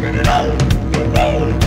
Get it out. Get it out.